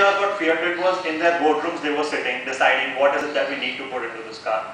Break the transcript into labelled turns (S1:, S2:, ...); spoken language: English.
S1: engineers what feared. It was in their boardrooms they were sitting, deciding what is it that we need to put into this car.